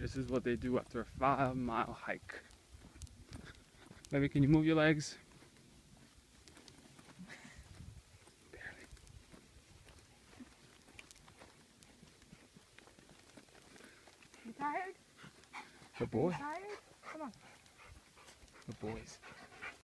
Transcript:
This is what they do after a five mile hike. Baby, can you move your legs? Barely. You tired? Good boy, You tired? Come on. the boys.